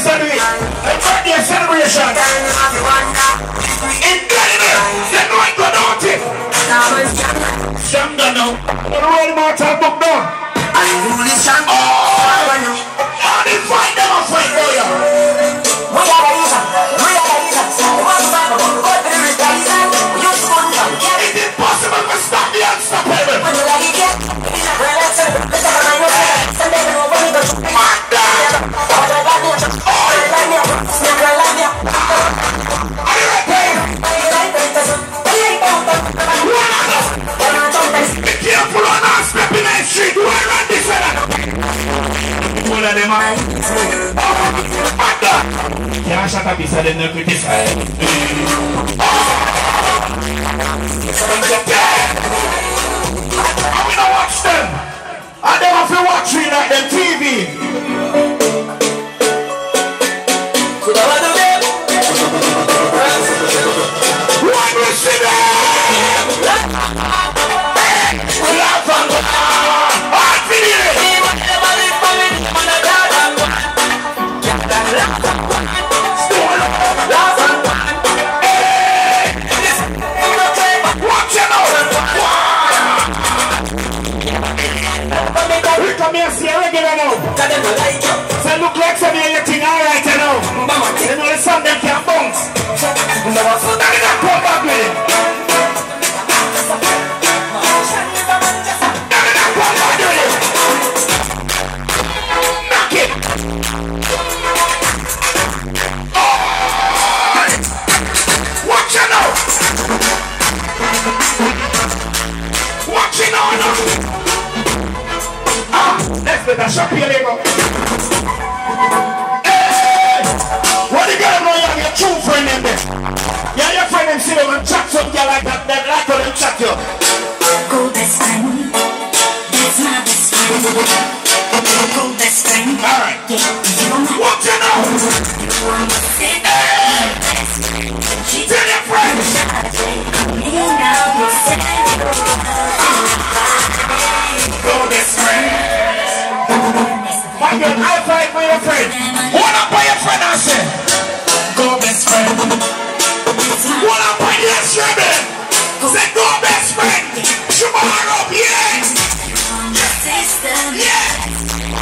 It. A birthday celebration. Incredible. Then right go down it. Stronger now. The roll mortal book. Unruly strong. Oh, Are. Can't shut up, no criticize. Don't watch them. And them have to watch me like them TV. A shop here, Lego. Hey! What you got know you have your true friend in there? Yeah, your friend them see them and chat some girl like that, them like how them chat you. Go best friend. That's my best friend. Go best friend. Alright. Yeah, you know Watch it friend. Hold up for your friend and say, Go best friend. Hold up for your friend. Say go best friend. Tomorrow yeah. Yeah.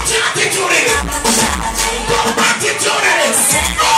Attitude. Go attitude. Go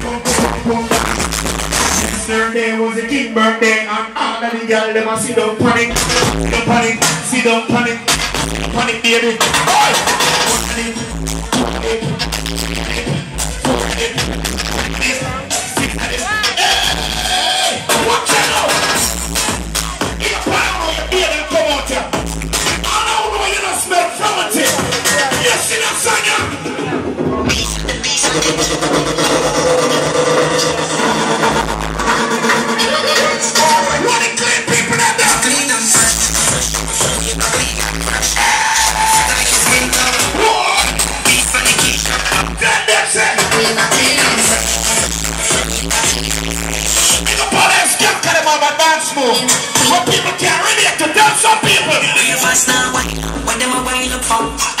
birthday was a king birthday And all of the girl them a sit panic Sit panic, see them panic Panic baby Oi! Panic, panic, panic, panic Sit down Hey! Watch out! I know your baby come out here I don't know you don't the felony You see the Sonia? Peace, fast now. What, what them a wind up for?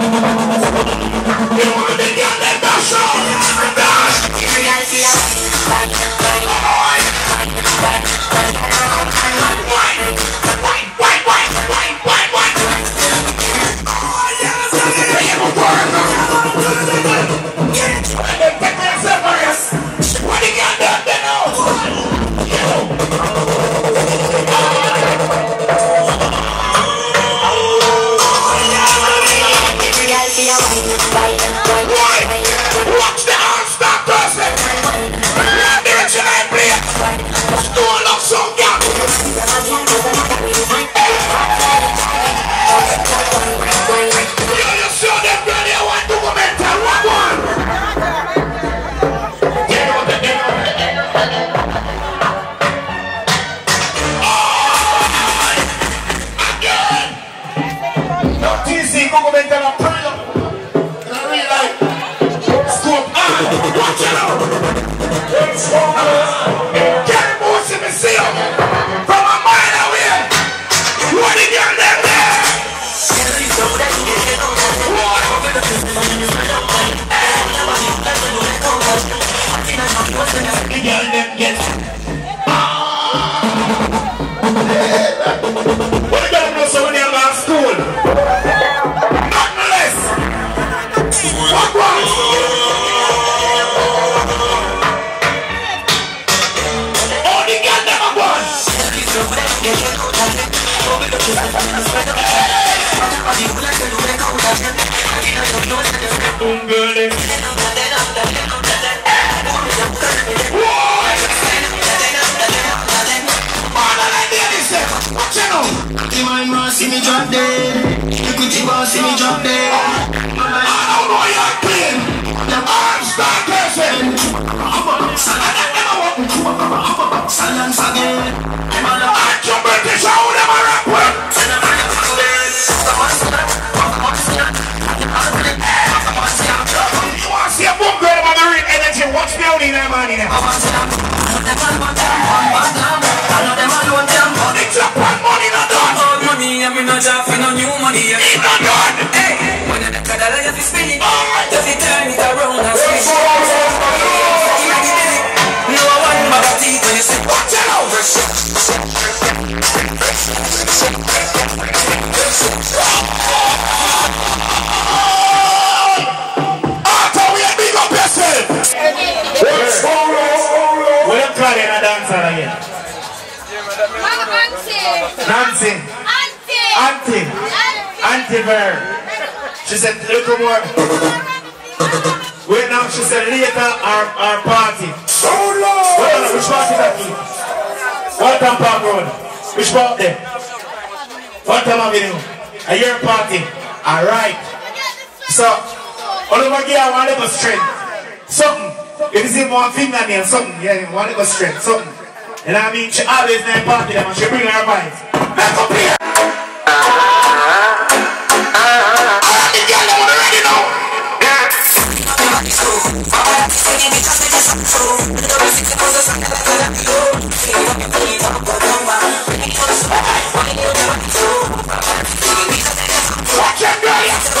What don't know somebody at last school? Not less. All the girls drop dead. The pretty want see me drop dead. I know you're clean. I'm start cursing. Silence again. I jump British, I would never rap with. You want to see a boom girl about the real energy? Watch me out in there, man. In there. It's a pan money, not Nancy. Auntie. Auntie Ver. She said, look more. Wait now, she said later our, our party. Oh, Wait on, which party that is? Waltham Park Road. Which part there? Waltham Avenue. A year party. Alright. So, all over here, I want to go straight. Something. If you see one fingernail, something. Yeah, I want to go straight. Something. What I mean? She always party them and she bring her vibes. Back up here. The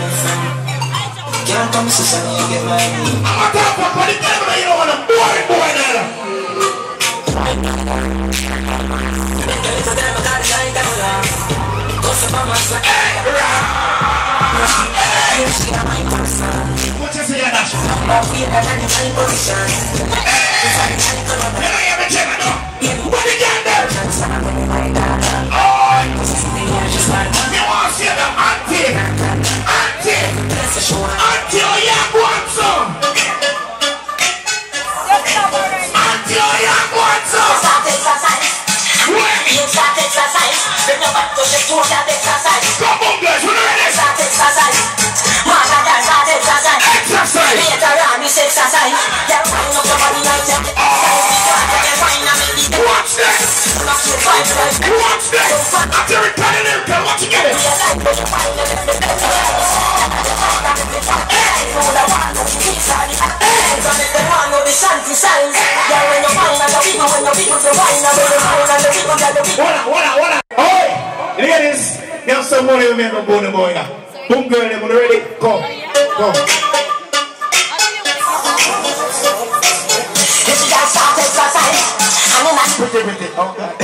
then make you. Can't sister, you get my name. I'm a top up on the table, you what I'm boring boy What you say, Adash? You know you have Hold! Ladies, you have some money remember Boone Boy now. Boom girl, them ready? Come, come. Pretty, pretty. Oh, God.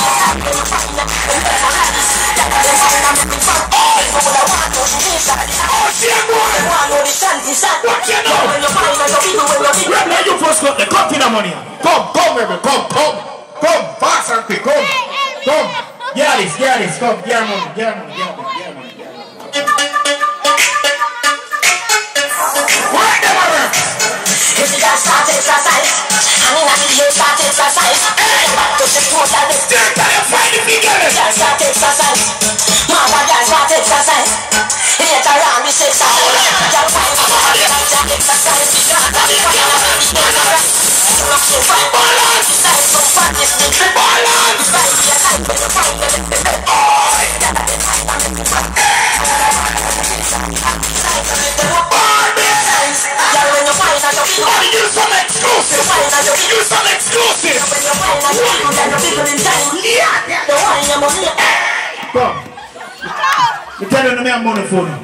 Rebel, you first got the cut in the money. Come, come, Rebel, come, come. Come, fast and quick, come. Come. Get this, get this, come. Get money, get money, get money, get money. get money. Work them a work. If you just start exercise And in a video start exercise Back to the total Take time to find the figures. Just start exercise Mama just start exercise Later on we say exercise Just find the body Just exercise Balance Exercise from practice me Balance Right your life when you find the Yeah, when you find that you Money, you some exclusive. You some exclusive. When you find that you that the people in time Yeah. The one your money Come. You tell to me I'm money for you.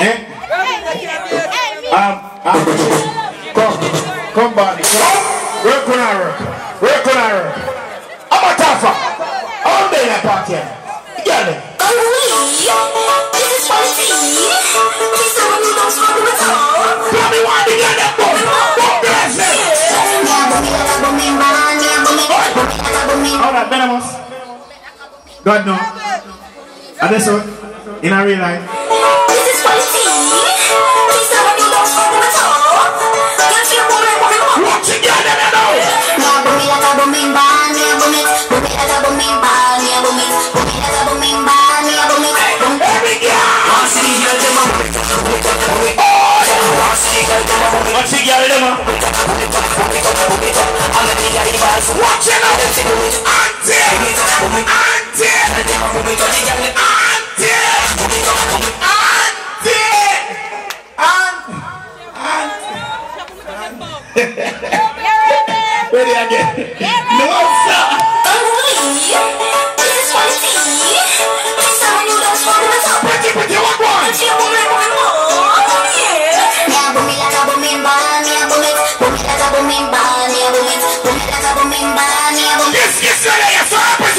Eh? Um, um, come, come, come. Work on our work. On work. I'm a tougher. All day in that party. Get it. This is for tea. Please tell me don't smoke with all. Tell me why they get that boy. Boy, bless them. All right, venomous. God no. And this one, in a real life. This is for tea. Please tell me you get them now? Watch it now. Auntie. Auntie.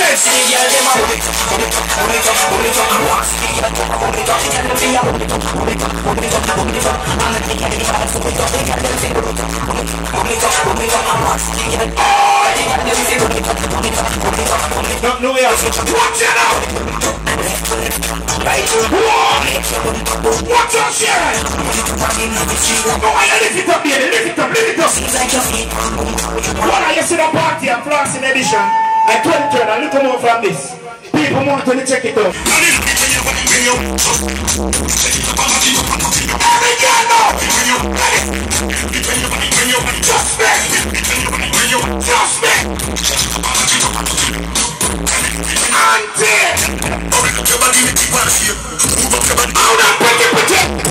Lift it up, lift it up. What are you see the party and Flossing edition? I told you, turn a little more from this. People want to check it out. Every girl know. Just me. Just me. Auntie. How that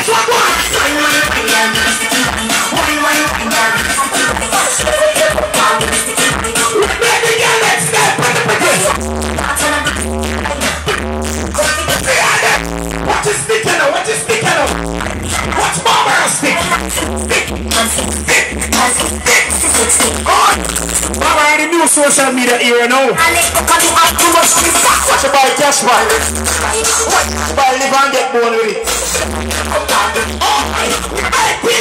Beans, spice, what, social media era now. Watch Cash Man. Live and get born with it.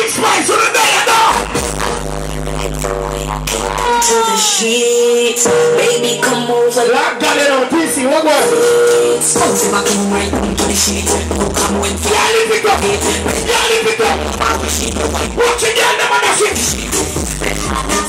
Spice to the. To the sheets, baby, come over. Lock down it on PC. What was? Come to my room right into the sheets. Go come when Yeah, lift it up. Yeah, lift it up. It, girl. Them on the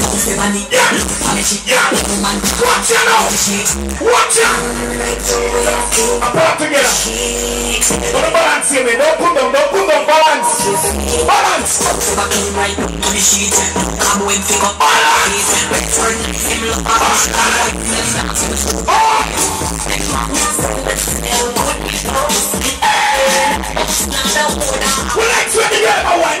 shit. Now, Big spice! Yeah! Yeah! Watch it out! Watch it! Apart together! Don't balance here, man. Don't put them, don't put them. Balance! Balance! We like to the game, my wine, wine, wine,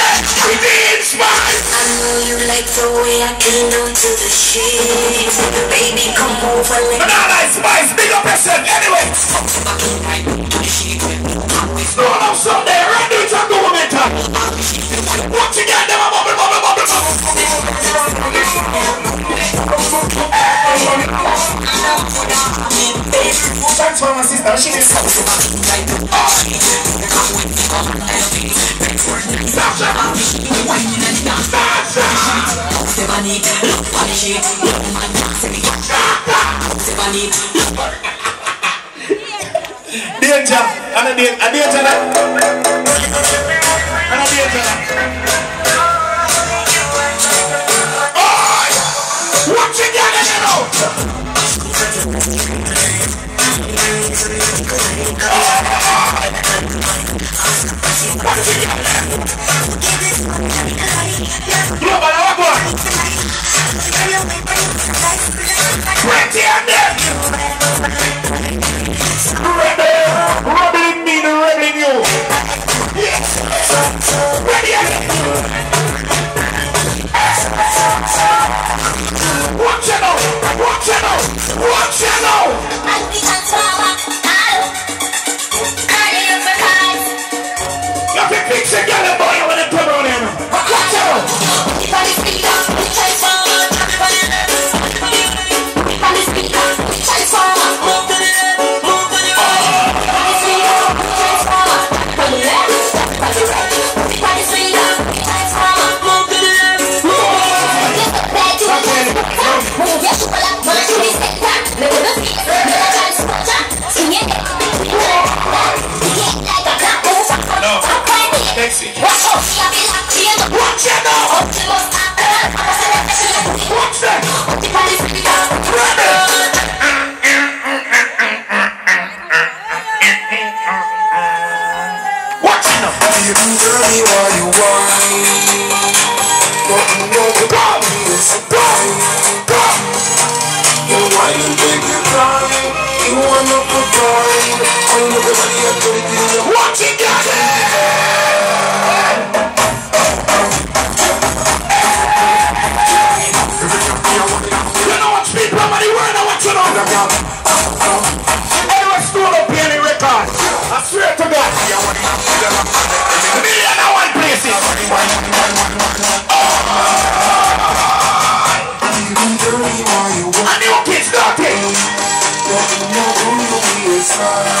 know you like the way I came onto the sheets Baby, come over, let me Banana spice, big up yourself anyway! No, no, Sunday, right now it's a government. Once again, them are bubble, bubble, bubble, bubble. Thanks for my sister. She is danger. And a danger. A danger. A danger. Once again, you know. Global, Watch it out, watch it out, watch it out. Me why you be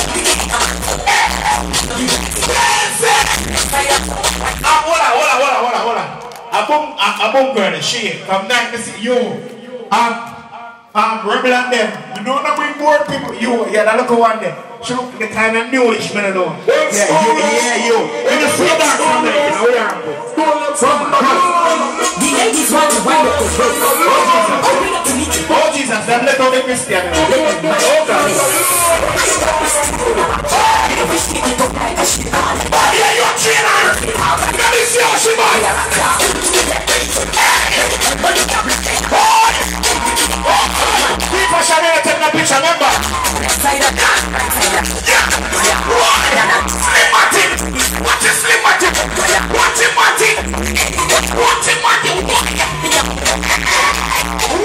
Abong, ah, abong girl, she, from night to see you. Um, um, rebel and them. You know not bring more people. You, yeah, that look one there. She look the kind of newish man know. Yeah, you, yeah, you. You just see that from there, you know, where I'm The ladies want to wind up their waist. Open up to me Jesus, them let out the Christian. Let me mash up the place. Oh, yeah, you're a trainer. Let me see how she buy. People shall never take the picture, remember? Side up, right side up. Slim Martin! What is Slim Martin? What is Martin? What is Martin?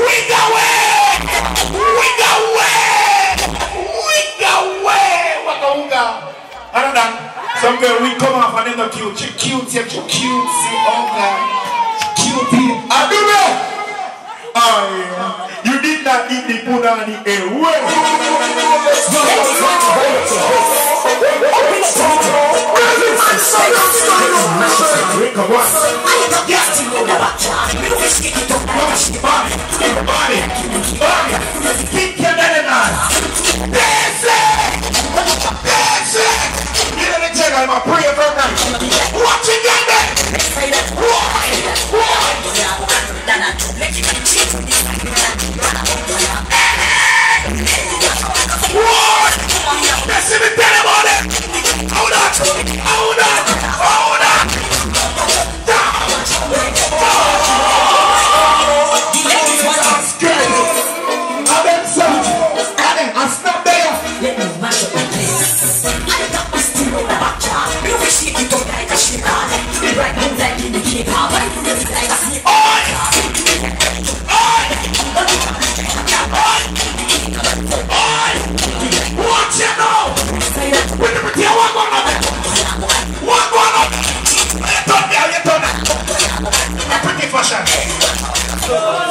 Wig away! Than some girl we come off and then the cute. She cute, she cute, see, oh God. Cutie. I do know. Oh yeah. You did not eat the punani away. The ladies want to wind up their waist. Open up to me and give me some space. Let me mash up the place. Come on. I got gas to go the back. Me no whiskey, it don't mash the body. Body, body, keep your belly on. Dance it, dance it. You know the check on my prayer for night. Watch it, get that. Side up. Why? Why? Why? That's in the belly on it. Hold on, hold on, hold on.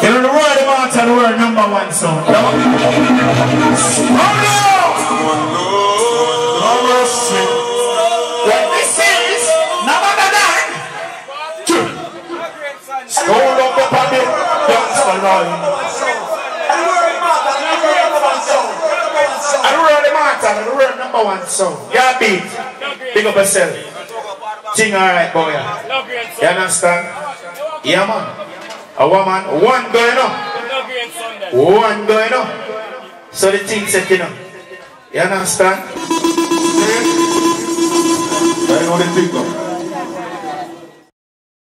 You know the of Martha, the word number one song. No? Oh no! What this is, none other than Hold up the party, dance Lord. And the word of Martha, the word number one song. Yeah, beat. Big up yourself. Sing alright, boy. You understand? Yeah, man. A woman, one going up. One going up. So the thing set, you know. You understand? I know the thing, though.